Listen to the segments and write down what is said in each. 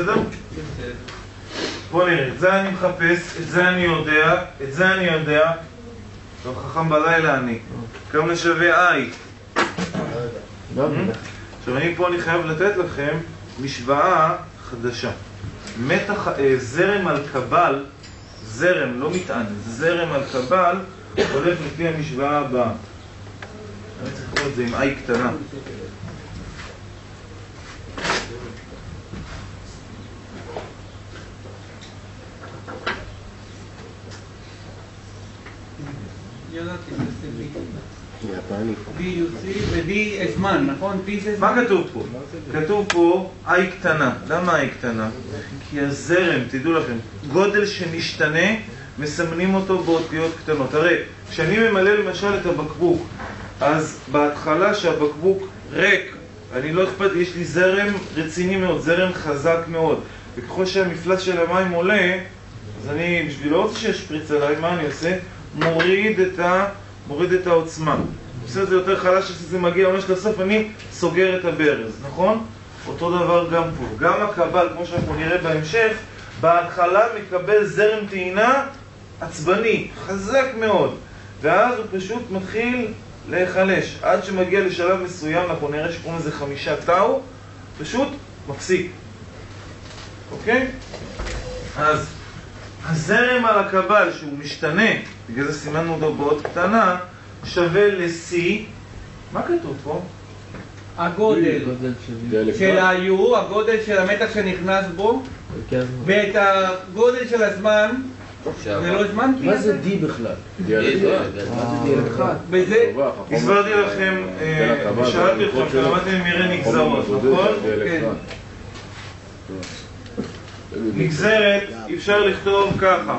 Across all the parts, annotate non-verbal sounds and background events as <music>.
בסדר? בוא נראה, את זה אני מחפש, את זה אני יודע, את זה אני יודע. טוב, חכם בלילה אני. כמה שווה I? עכשיו אני פה אני חייב לתת לכם משוואה חדשה. מתח, זרם על קבל זרם, לא מטען, זרם על קבל הולך לפי המשוואה הבאה. אני צריך לקרוא את זה עם I קטנה זמן, נכון? T זה זמן? מה כתוב פה? כתוב פה I קטנה. למה I קטנה? כי הזרם, תדעו לכם, גודל שמשתנה, מסמנים אותו באותיות קטנות. הרי, כשאני ממלא למשל את הבקבוק, אז בהתחלה שהבקבוק ריק, אני לא אכפת, יש לי זרם רציני מאוד, זרם חזק מאוד. וככל שהמפלס של המים עולה, אז אני, בשביל לא רוצה שישפריץ עליי, מה אני עושה? מוריד את, ה, מוריד את העוצמה. עושה את זה יותר חלש, כשזה מגיע ממש לסוף, אני סוגר את הברז, נכון? אותו דבר גם פה. גם הקבל, כמו שאנחנו נראה בהמשך, בהתחלה מקבל זרם טעינה עצבני, חזק מאוד. ואז הוא פשוט מתחיל להיחלש. עד שמגיע לשלב מסוים, אנחנו נראה שקוראים לזה חמישה טאו, פשוט מפסיק. אוקיי? אז הזרם על הקבל שהוא משתנה, בגלל זה סימנו אותו באות קטנה, שווה ל-C, מה כתוב פה? הגודל של ה-U, הגודל של המתח שנכנס בו, ואת הגודל של הזמן, זה לא זמן? מה זה D בכלל? וזה, הסברתי לכם, שאלתי אתכם, כשלמדתם מראה נגזרות, נכון? כן. נגזרת, אפשר לכתוב ככה.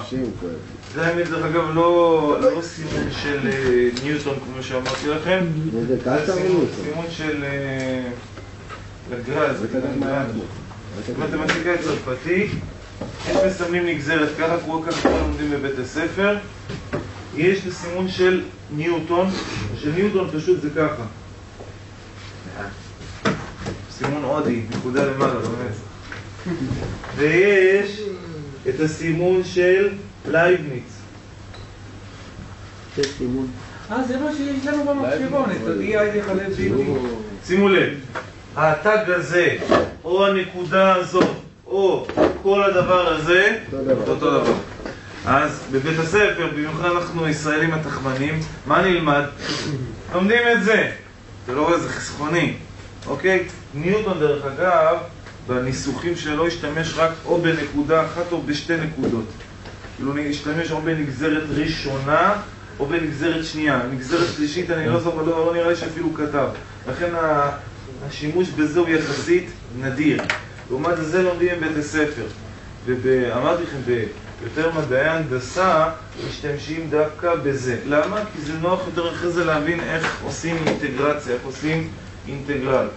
זה האמת, דרך אגב, לא לא סימון של אה, ניוטון, כמו שאמרתי לכם. זה סימון-. סימון של אה, לגרז, מתמטיקאי צרפתי. יש מסמנים נגזרת ככה, כמו ככה כולם לומדים בבית הספר. יש את הסימון של ניוטון, של ניוטון פשוט זה ככה. סימון הודי, נקודה למעלה, באמת. ויש את הסימון של לייבניץ. זה. אה, זה מה שיש לנו במחשבון, את ה-DI לחלק ב-D. שימו לב, התג הזה, או הנקודה הזאת, או כל הדבר הזה, אותו דבר. זה אותו דבר. אז בבית הספר, במיוחד אנחנו ישראלים התחמנים, מה נלמד? <laughs> לומדים את זה. אתה לא רואה, זה חסכוני, אוקיי? ניוטון, דרך אגב, בניסוחים שלו השתמש רק או בנקודה אחת או בשתי נקודות. כאילו, השתמש או בנגזרת ראשונה או בנגזרת שנייה. נגזרת שלישית, אני לא זוכר, לא, לא נראה לי שאפילו כתב. לכן השימוש בזה הוא יחסית נדיר. לעומת זה, לומדים בבית הספר. ואמרתי לכם, ביותר מדעי הנדסה משתמשים דווקא בזה. למה? כי זה נוח יותר אחרי זה להבין איך עושים אינטגרציה, איך עושים אינטגרל.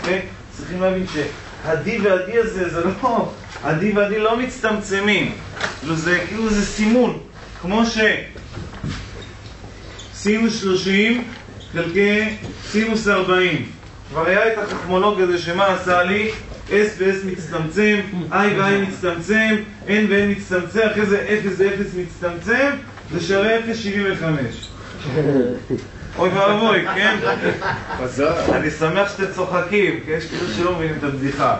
אוקיי? צריכים להבין שה-D וה-D הזה, זה לא... ה-D וה-D לא מצטמצמים. כאילו זה, כאילו זה סימון. כמו ש... סינוס 30 חלקי סינוס 40. כבר היה את החכמולוג הזה שמה עשה לי? S ו-S מצטמצם, I ו-I מצטמצם, N ו-N מצטמצם, אחרי זה 0 ו-0 מצטמצם, זה שווה 0.75. <laughs> אוי ואבוי, כן? <laughs> אני שמח שאתם צוחקים, כי יש כאילו שלא מבינים את הבדיחה.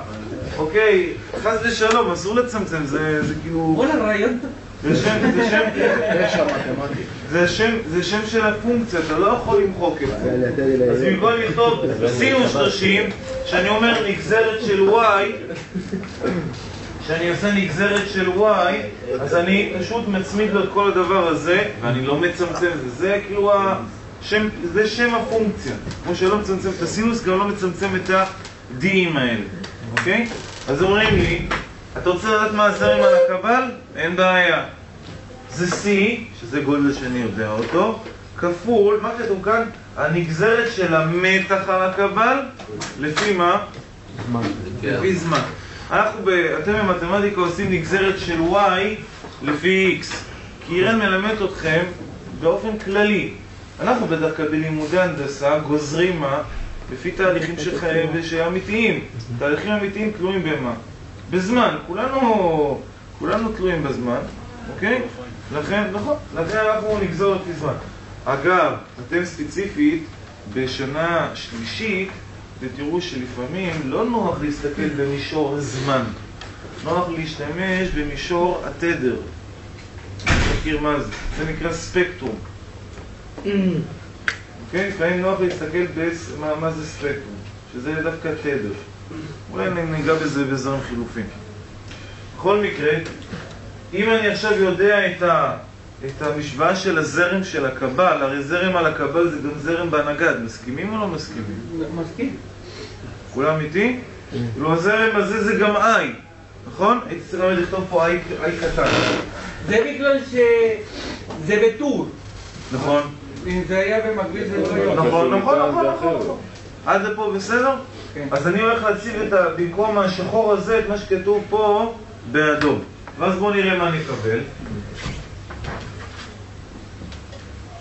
אוקיי, חס ושלום, אסור לצמצם, זה זה כאילו... וואלה, רעיון טוב. זה שם, זה שם, <laughs> זה שם, זה שם של הפונקציה, אתה לא יכול למחוק את זה. אז במקום לכתוב סינוס 30, שאני אומר נגזרת של y, שאני עושה נגזרת של y, אז אני פשוט מצמיד לו את כל הדבר הזה, ואני לא מצמצם את זה, זה כאילו השם, זה שם הפונקציה. כמו שלא מצמצם את הסינוס, גם לא מצמצם את ה-d'ים האלה, אוקיי? אז אומרים לי, אתה רוצה לדעת מה הזרם על הקבל? אין בעיה. זה C, שזה גודל שאני יודע אותו, כפול, מה כתוב כאן? הנגזרת של המתח על הקבל, לפי מה? לפי זמן. אנחנו, ב, אתם במתמטיקה עושים נגזרת של y לפי x. כי אירן מלמד אתכם באופן כללי. אנחנו בדרך כלל בלימודי הנדסה גוזרים מה? לפי תהליכים שחיים <laughs> ושאמיתיים. תהליכים אמיתיים תלויים במה? בזמן, כולנו, כולנו תלויים בזמן, אוקיי? לכן, נכון, לכן אנחנו נגזור לפי זמן. אגב, אתם ספציפית, בשנה שלישית, ותראו שלפעמים לא נוח להסתכל במישור הזמן, נוח להשתמש במישור התדר. מכיר מה זה? זה נקרא ספקטרום. אוקיי? לפעמים נוח להסתכל מה, זה ספקטרום, שזה דווקא תדר. אולי ניגע בזה בזרם חילופים. בכל מקרה, אם אני עכשיו יודע את, ה, את המשוואה של הזרם של הקבל, הרי זרם על הקבל זה גם זרם בהנגד, מסכימים או לא מסכימים? מסכים. כולם איתי? כאילו הזרם הזה זה גם I, נכון? הייתי צריך לכתוב פה I קטן. זה בגלל שזה בטור. נכון. אם זה היה במקביל זה לא היה. נכון, נכון, נכון, נכון. עד לפה בסדר? כן. אז אני הולך להציב את ה... במקום השחור הזה, את מה שכתוב פה, באדום. ואז בואו נראה מה נקבל.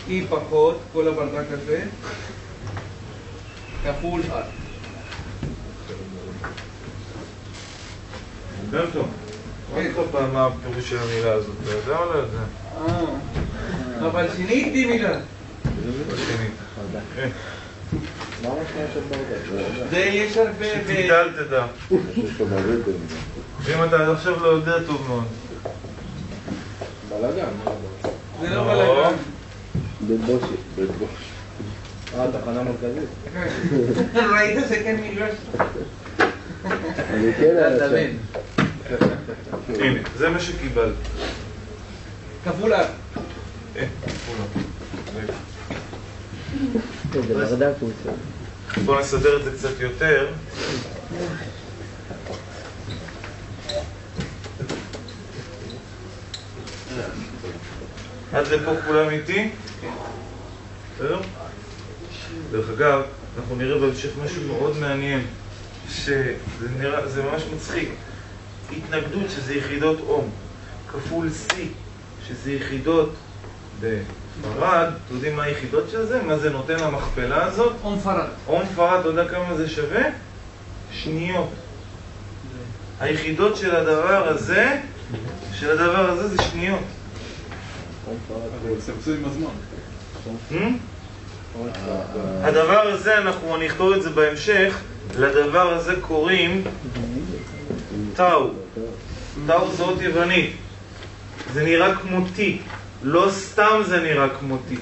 E פחות, כל הברדק הזה, כפול טוב. כן. עוד פעם מה הפירוש של המילה הזאת, אתה יודע או לא יודע? אה, אבל שיניתי מילה. לא ברדק? זה יש הרבה. שתגדל תדע. ואם אתה עד עכשיו לא יודע, טוב מאוד. בלאגן, מה זה? זה לא לא. בלאגן. בית בושי. בית בושי. אה, תחנה מרכזית. <laughs> ראית זה כן מגרש? אני כן היה שם. הנה, זה מה שקיבלת. כפול R. אה, כולם. זה ברדק הוא עושה. בואו נסדר את זה קצת יותר. עד לפה כולם איתי? בסדר? דרך אגב, אנחנו נראה בהמשך משהו מאוד מעניין, שזה נראה, זה ממש מצחיק. התנגדות, שזה יחידות אום, כפול C, שזה יחידות בספרד, אתם יודעים מה היחידות של זה? מה זה נותן למכפלה הזאת? אום פרד. אום פרד, אתה יודע כמה זה שווה? שניות. היחידות של הדבר הזה, של הדבר הזה זה שניות. הדבר הזה, אנחנו נכתוב את זה בהמשך, לדבר הזה קוראים טאו. טאו זה אות יוונית. זה נראה כמו T. לא סתם זה נראה כמו T.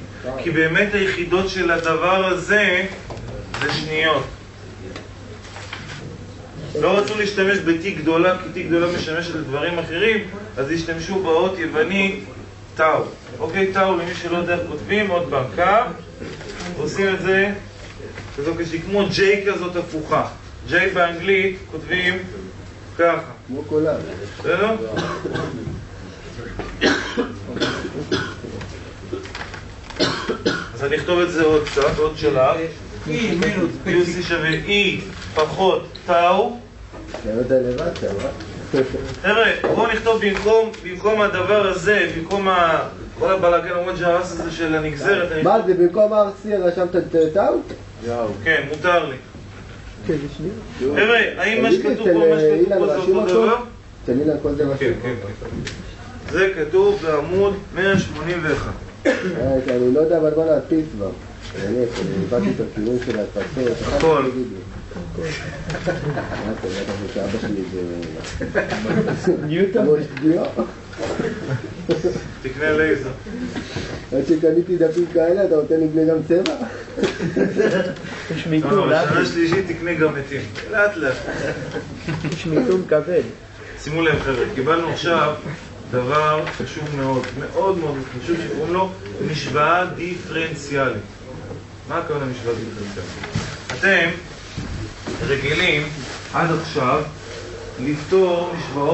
כי באמת היחידות של הדבר הזה זה שניות. לא רצו להשתמש ב-T גדולה, כי T גדולה משמשת לדברים אחרים, אז השתמשו באות יוונית טאו. אוקיי, טאו, למי שלא יודע איך כותבים, עוד פעם, קו, עושים את זה כזו כשהיא כמו J כזאת הפוכה. J באנגלית כותבים ככה, כמו קולר. בסדר? אני אכתוב את זה עוד קצת, עוד שלב. E מינוס UC שווה E פחות טאו. אתה רואה? חבר'ה, בואו נכתוב במקום, במקום הדבר הזה, במקום ה... כל הבלאגן המאוד שהרס הזה של הנגזרת. מה זה, במקום RC רשמת את טאוט? כן, מותר לי. כן. חבר'ה, האם מה שכתוב פה, מה שכתוב אילן פה זה אותו? דבר? אצל אילן כל זה כן, רשום. כן, כן. זה כתוב בעמוד 181. אה, אני לא יודע אבל מה להדפיס כבר. באמת, אני הבנתי את הכיוון של ההדפסות. הכל. תקנה לייזר. עד שקניתי דפים כאלה, אתה נותן לי בני גם צבע? יש לא, מיתון, בשנה שלישית תקנה גם מתים. לאט לאט. יש מיתון כבד. שימו לב חבר'ה, קיבלנו עכשיו דבר חשוב מאוד, מאוד מאוד חשוב שקוראים לו משוואה דיפרנציאלית. מה הכוונה משוואה דיפרנציאלית? אתם רגילים עד עכשיו לפתור משוואות